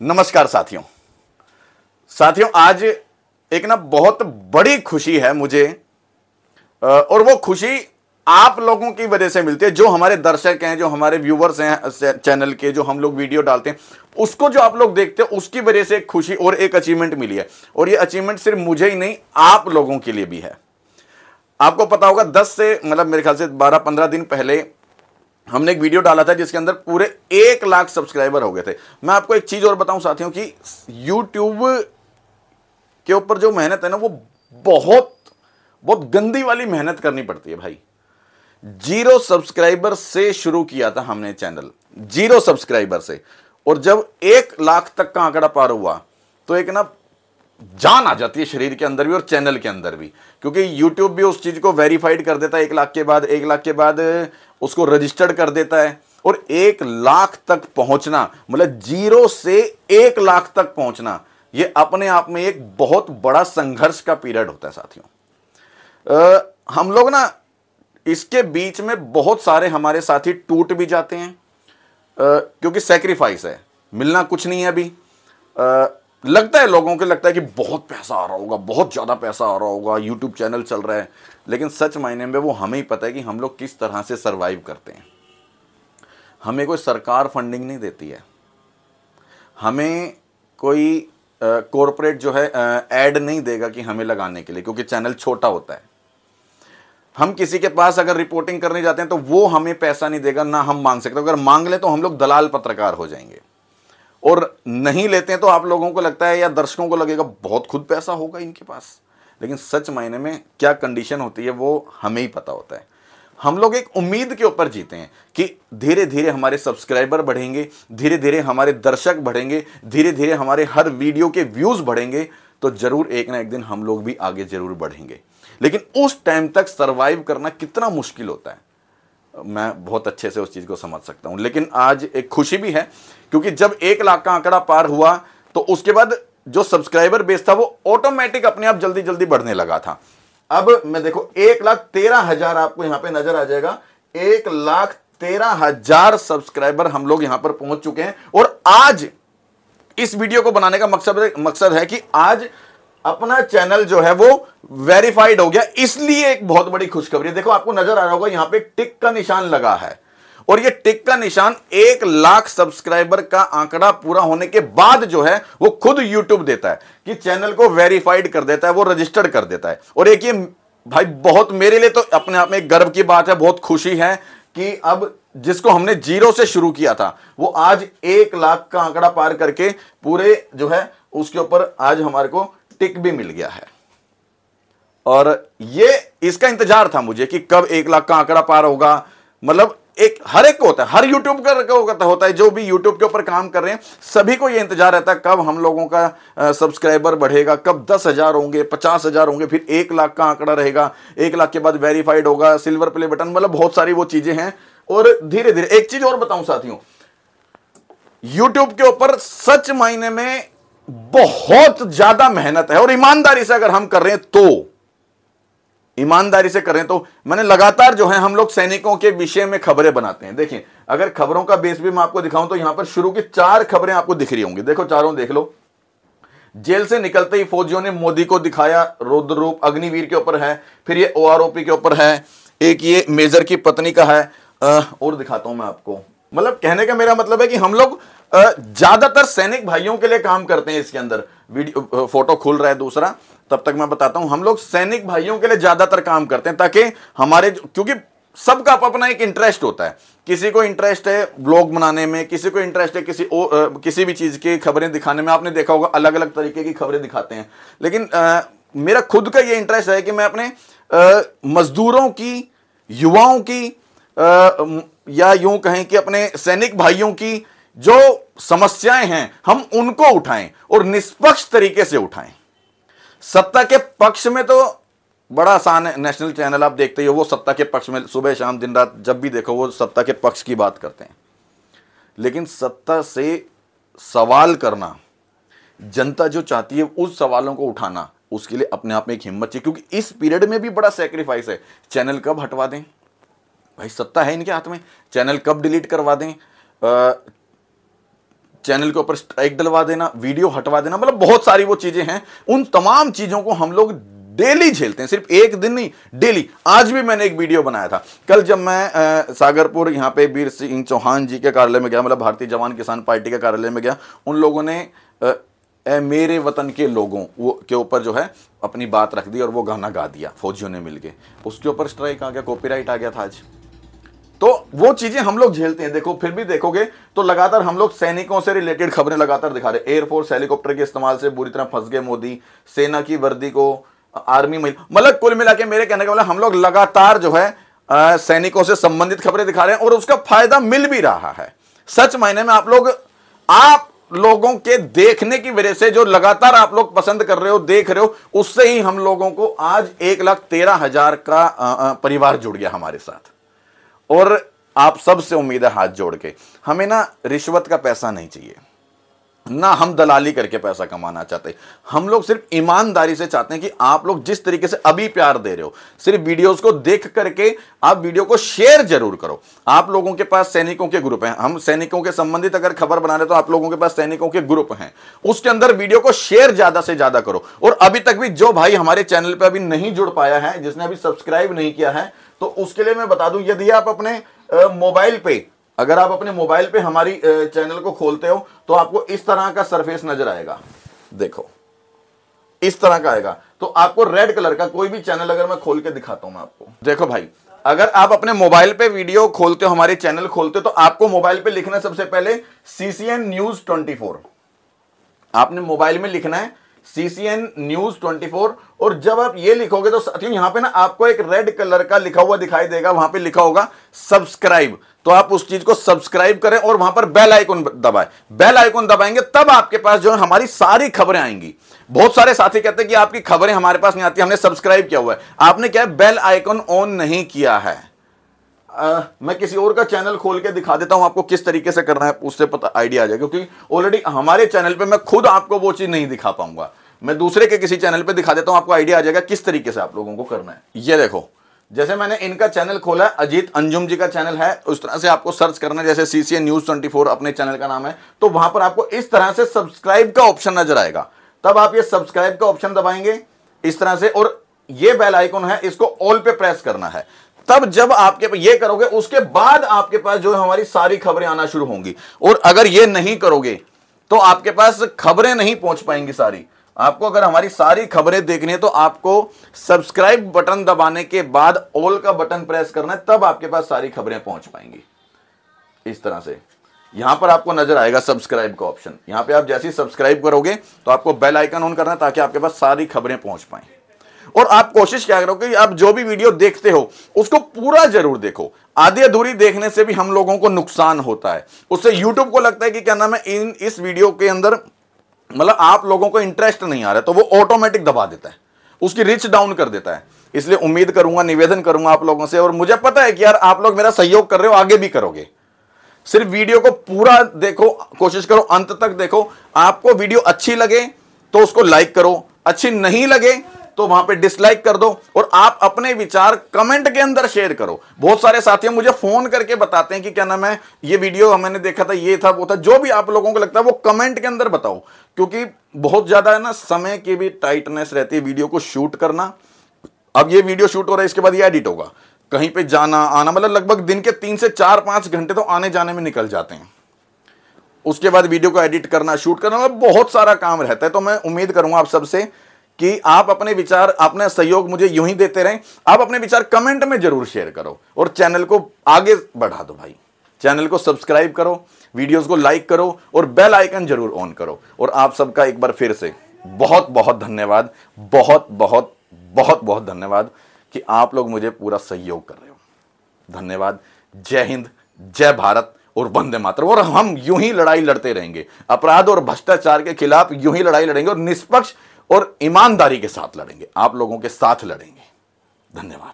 नमस्कार साथियों। साथियों, आज एक ना बहुत बड़ी खुशी है मुझे और वो खुशी आप लोगों की वजह से मिलती है, जो हमारे दर्शक हैं, जो हमारे व्यूवर्स हैं चैनल के, जो हम लोग वीडियो डालते हैं, उसको जो आप लोग देखते हैं, उसकी वजह से एक खुशी और एक अचीवमेंट मिली है। और ये अचीवमेंट सिर्फ़ मुझे ही नहीं, आप लोगों के लिए भी है। आपको पता होगा 10 से मतलब मेरे ख्याल से 12-15 दिन पहले हमने एक वीडियो डाला था जिसके अंदर पूरे एक लाख सब्सक्राइबर हो गए थे। मैं आपको एक चीज़ और बताऊँ साथियों कि यूट्यूब के ऊपर जो मेहनत है ना, वो बहुत बहुत गंदी वाली मेहनत करनी पड़ती है भाई। ज़ीरो सब्सक्राइबर से शुरू किया था हमने चैनल, ज़ीरो सब्सक्राइबर से। और जब एक लाख तक का आंकड़ा पार हुआ तो एक ना जान आ जाती है शरीर के अंदर भी और चैनल के अंदर भी। क्योंकि YouTube भी उस चीज़ को वेरीफाइड कर देता है, एक लाख के बाद, एक लाख के बाद उसको रजिस्टर्ड कर देता है और एक लाख तक पहुँचना मतलब ज़ीरो से एक लाख तक पहुँचना ये अपने आप में एक बहुत बड़ा संघर्ष का पीरियड होता है साथियों। अ, हम लोग ना इसके बीच में बहुत सारे हमारे साथी टूट भी जाते हैं अ, क्योंकि सेक्रीफाइस है मिलना कुछ नहीं है अभी। अ, लगता है लोगों को, लगता है कि बहुत पैसा आ रहा होगा, बहुत ज़्यादा पैसा आ रहा होगा यूट्यूब चैनल चल रहा है। लेकिन सच मायने में वो हमें ही पता है कि हम लोग किस तरह से सरवाइव करते हैं। हमें कोई सरकार फंडिंग नहीं देती है। हमें कोई कॉरपोरेट जो है ऐड नहीं देगा कि हमें लगाने के लिए, क्योंकि चैनल छोटा होता है। हम किसी के पास अगर रिपोर्टिंग करने जाते हैं तो वो हमें पैसा नहीं देगा, ना हम मांग सकते। अगर मांग ले तो हम लोग दलाल पत्रकार हो जाएँगे। और नहीं लेते हैं तो आप लोगों को लगता है या दर्शकों को लगेगा, बहुत खुद पैसा होगा इनके पास। लेकिन सच मायने में क्या कंडीशन होती है वो हमें ही पता होता है। हम लोग एक उम्मीद के ऊपर जीते हैं कि धीरे धीरे हमारे सब्सक्राइबर बढ़ेंगे धीरे धीरे हमारे दर्शक बढ़ेंगे धीरे धीरे हमारे हर वीडियो के व्यूज़ बढ़ेंगे तो ज़रूर एक ना एक दिन हम लोग भी आगे ज़रूर बढ़ेंगे। लेकिन उस टाइम तक सरवाइव करना कितना मुश्किल होता है। मैं बहुत अच्छे से उस चीज़ को समझ सकता हूँ। लेकिन आज एक खुशी भी है, क्योंकि जब एक लाख का आंकड़ा पार हुआ तो उसके बाद जो सब्सक्राइबर बेस था, वो ऑटोमेटिक अपने आप जल्दी जल्दी बढ़ने लगा था। अब मैं देखो, एक लाख तेरह हज़ार आपको यहाँ पे नज़र आ जाएगा। एक लाख तेरह हज़ार सब्सक्राइबर हम लोग यहाँ पर पहुँच चुके हैं। और आज इस वीडियो को बनाने का मकसद मकसद है कि आज अपना चैनल जो है वो वेरीफाइड हो गया। इसलिए एक बहुत बड़ी खुशखबरी देखो, आपको नज़र आ रहा होगा, यहाँ पे टिक का निशान लगा है। और ये टिक का निशान एक लाख सब्सक्राइबर का आंकड़ा पूरा होने के बाद जो है, वो खुद यूट्यूब देता है कि चैनल को वेरीफाइड कर देता है, वो रजिस्टर्ड कर देता है। और एक ये, भाई, बहुत मेरे लिए तो अपने आप में एक गर्व की बात है, बहुत खुशी है कि अब जिसको हमने ज़ीरो से शुरू किया था, वो आज एक लाख का आंकड़ा पार करके पूरे जो है, उसके ऊपर आज हमारे को टिक भी मिल गया है। और ये इसका इंतज़ार था मुझे कि कब एक लाख का आंकड़ा पार होगा। मतलब एक हर एक को होता है, हर यूट्यूब का होता है जो भी यूट्यूब के ऊपर काम कर रहे हैं, सभी को ये इंतज़ार रहता है, कब हम लोगों का सब्सक्राइबर बढ़ेगा, कब दस हज़ार होंगे, पचास हज़ार होंगे, फिर एक लाख का आंकड़ा रहेगा, एक लाख के बाद वेरीफाइड होगा सिल्वर प्ले बटन मतलब बहुत सारी वो चीज़ें हैं। और धीरे धीरे एक चीज़ और बताऊँ साथियों यूट्यूब के ऊपर सच मायने में बहुत ज़्यादा मेहनत है और ईमानदारी से अगर हम कर रहे हैं तो ईमानदारी से करें तो मैंने लगातार जो है हम लोग सैनिकों के विषय में खबरें बनाते हैं। देखिए, अगर खबरों का बेस भी मैं आपको दिखाऊँ तो यहाँ पर शुरू की चार खबरें आपको दिख रही होंगी। देखो, चारों देख लो। जेल से निकलते ही फौजियों ने मोदी को दिखाया रुद्र रूप अग्निवीर के ऊपर है, फिर ये ओआरओपी के ऊपर है, एक ये मेजर की पत्नी का है। और दिखाता हूँ मैं आपको। मतलब कहने का मेरा मतलब है कि हम लोग ज़्यादातर सैनिक भाइयों के लिए काम करते हैं इसके अंदर। वीडियो फ़ोटो खुल रहा है दूसरा तब तक मैं बताता हूँ। हम लोग सैनिक भाइयों के लिए ज़्यादातर काम करते हैं ताकि हमारे क्योंकि सबका अपना एक इंटरेस्ट होता है। किसी को इंटरेस्ट है ब्लॉग बनाने में किसी को इंटरेस्ट है किसी ओ, आ, किसी भी चीज़ की खबरें दिखाने में। आपने देखा होगा अलग अलग तरीके की खबरें दिखाते हैं। लेकिन आ, मेरा खुद का ये इंटरेस्ट है कि मैं अपने मजदूरों की युवाओं की आ, या यूँ कहें कि अपने सैनिक भाइयों की जो समस्याएँ हैं, हम उनको उठाएँ और निष्पक्ष तरीके से उठाएँ। सत्ता के पक्ष में तो बड़ा आसान है, नेशनल चैनल आप देखते हो वो सत्ता के पक्ष में सुबह शाम दिन रात जब भी देखो वो सत्ता के पक्ष की बात करते हैं। लेकिन सत्ता से सवाल करना, जनता जो चाहती है उस सवालों को उठाना, उसके लिए अपने आप में एक हिम्मत चाहिए, क्योंकि इस पीरियड में भी बड़ा सेक्रीफाइस है। चैनल कब हटवा दें? भाई सत्ता है इनके हाथ में, चैनल कब डिलीट करवा दें? चैनल के ऊपर स्ट्राइक डलवा देना वीडियो हटवा देना मतलब बहुत सारी वो चीज़ें हैं। उन तमाम चीज़ों को हम लोग डेली झेलते हैं सिर्फ़ एक दिन नहीं डेली। आज भी मैंने एक वीडियो बनाया था। कल जब मैं आ, सागरपुर यहाँ पे वीर सिंह चौहान जी के कार्यालय में गया मतलब भारतीय जवान किसान पार्टी के कार्यालय में गया उन लोगों ने आ, ए मेरे वतन के लोगों वो के ऊपर जो है अपनी बात रख दी और वो गाना गा दिया फौजियों ने मिलके। उसके ऊपर स्ट्राइक आ गया कॉपीराइट आ गया था आज। तो वो चीज़ें हम लोग झेलते हैं। देखो, फिर भी देखोगे तो लगातार हम लोग सैनिकों से रिलेटेड खबरें लगातार दिखा रहे एयरफोर्स हेलीकॉप्टर के इस्तेमाल से बुरी तरह फंस गए मोदी। सेना की वर्दी को आर्मी मतलब कुल मिला के मेरे कहने का मतलब हम लोग लगातार जो है सैनिकों से संबंधित खबरें दिखा रहे हैं और उसका फ़ायदा मिल भी रहा है। सच मायने में आप लोग, आप लोगों के देखने की वजह से जो लगातार आप लोग पसंद कर रहे हो, देख रहे हो, उससे ही हम लोगों को आज एक लाख तेरह हज़ार का परिवार जुड़ गया हमारे साथ। और आप सबसे उम्मीद है हाथ जोड़ के। हमें ना रिश्वत का पैसा नहीं चाहिए। ना हम दलाली करके पैसा कमाना चाहते हम लोग सिर्फ़ ईमानदारी से चाहते हैं कि आप लोग जिस तरीके से अभी प्यार दे रहे हो, सिर्फ़ वीडियोस को देख करके आप वीडियो को शेयर ज़रूर करो। आप लोगों के पास सैनिकों के ग्रुप हैं। हम सैनिकों के संबंधित अगर खबर बना रहे तो आप लोगों के पास सैनिकों के ग्रुप हैं। उसके अंदर वीडियो को शेयर ज़्यादा से ज़्यादा करो। और अभी तक भी जो भाई हमारे चैनल पर अभी नहीं जुड़ पाया है, जिसने अभी सब्सक्राइब नहीं किया है तो उसके लिए मैं बता दूँ, यदि आप अपने मोबाइल पे अगर आप अपने मोबाइल पे हमारी चैनल को खोलते हो तो आपको इस तरह का सरफेस नज़र आएगा। देखो, इस तरह का आएगा। तो आपको रेड कलर का कोई भी चैनल अगर मैं खोल के दिखाता हूँ मैं आपको। देखो भाई, अगर आप अपने मोबाइल पे वीडियो खोलते हो, हमारे चैनल खोलते हो तो आपको मोबाइल पे लिखना सबसे पहले सीसीएन न्यूज़ 24 आपने मोबाइल में लिखना है सीसीएन न्यूज़ 24 और जब आप ये लिखोगे तो साथियों, यहाँ पे ना आपको एक रेड कलर का लिखा हुआ दिखाई देगा, वहाँ पे लिखा होगा सब्सक्राइब तो आप उस चीज़ को सब्सक्राइब करें और वहाँ पर बेल आइकन दबाएँ। बेल आइकन दबाएँगे तब आपके पास जो है हमारी सारी खबरें आएँगी। बहुत सारे साथी कहते हैं कि आपकी खबरें हमारे पास नहीं आती हमने सब्सक्राइब किया हुआ है। आपने क्या है बेल आइकन ऑन नहीं किया है? आ, मैं किसी और का चैनल खोल के दिखा देता हूँ आपको किस तरीके से करना है उससे पता आइडिया आ जाएगा क्योंकि ऑलरेडी हमारे चैनल पे मैं खुद आपको वो चीज़ नहीं दिखा पाऊँगा। मैं दूसरे के किसी चैनल पे दिखा देता हूँ आपको आइडिया आ जाएगा किस तरीके से आप लोगों को करना है। ये देखो जैसे मैंने इनका चैनल खोला है, अजीत अंजुम जी का चैनल है, उस तरह से आपको सर्च करना जैसे सीसीएन न्यूज़ 24 अपने चैनल का नाम है तो वहाँ पर आपको इस तरह से सब्सक्राइब का ऑप्शन नज़र आएगा। तब आप ये सब्सक्राइब का ऑप्शन दबाएँगे इस तरह से, और ये बेल आइकन है, इसको ऑल पे प्रेस करना है। तब जब आपके ये करोगे, उसके बाद आपके पास जो है हमारी सारी खबरें आना शुरू होंगी। और अगर ये नहीं करोगे तो आपके पास खबरें नहीं पहुँच पाएँगी सारी। आपको अगर हमारी सारी खबरें देखनी है तो आपको सब्सक्राइब बटन दबाने के बाद ऑल का बटन प्रेस करना है, तब आपके पास सारी खबरें पहुँच पाएँगी। इस तरह से। यहाँ पर आपको नज़र आएगा सब्सक्राइब का ऑप्शन। यहाँ पे आप जैसे ही सब्सक्राइब करोगे तो आपको बेल आइकन ऑन करना है ताकि आपके पास सारी खबरें पहुँच पाए। और आप कोशिश क्या करो कि आप जो भी वीडियो देखते हो, उसको पूरा ज़रूर देखो। आधी अधूरी देखने से भी हम लोगों को नुकसान होता है। उससे यूट्यूब को लगता है कि क्या नाम है, इन, इस वीडियो के अंदर मतलब आप लोगों को इंटरेस्ट नहीं आ रहा तो वो ऑटोमेटिक दबा देता है। उसकी रिच डाउन कर देता है। इसलिए उम्मीद करूँगा, निवेदन करूँगा आप लोगों से, और मुझे पता है कि यार आप लोग मेरा सहयोग कर रहे हो, आगे भी करोगे। सिर्फ़ वीडियो को पूरा देखो, कोशिश करो, अंत तक देखो। आपको वीडियो अच्छी लगे तो उसको लाइक करो। अच्छी नहीं लगे तो वहाँ पे डिसलाइक कर दो और आप अपने विचार कमेंट के अंदर शेयर करो। बहुत सारे साथियों मुझे फ़ोन करके बताते हैं कि क्या नाम है, ये वीडियो मैंने देखा था, ये था, वो था, जो भी आप लोगों को लगता है वो कमेंट के अंदर बताओ। क्योंकि बहुत ज़्यादा है ना, समय की भी टाइटनेस रहती है वीडियो को शूट करना। अब ये वीडियो शूट हो रहा है, इसके बाद ये एडिट होगा। कहीं पे जाना, आना मतलब लगभग दिन के तीन से चार, पाँच घंटे तो आने जाने में निकल जाते हैं। उसके बाद वीडियो को एडिट करना शूट करना मतलब बहुत सारा काम रहता है। तो मैं उम्मीद करूँगा आप सबसे कि आप अपने विचार, अपने सहयोग मुझे यूँ ही देते रहें। आप अपने विचार कमेंट में ज़रूर शेयर करो और चैनल को आगे बढ़ा दो भाई। चैनल को सब्सक्राइब करो, वीडियोस को लाइक करो और बेल आइकन ज़रूर ऑन करो। और आप सबका एक बार फिर से बहुत बहुत धन्यवाद बहुत बहुत बहुत बहुत धन्यवाद कि आप लोग मुझे पूरा सहयोग कर रहे हो। धन्यवाद। जय हिंद, जय भारत और वंदे मातर और हम यूँ ही लड़ाई लड़ते रहेंगे। अपराध और भ्रष्टाचार के खिलाफ यूँ ही लड़ाई लड़ेंगे और निष्पक्ष और ईमानदारी के साथ लड़ेंगे। आप लोगों के साथ लड़ेंगे। धन्यवाद।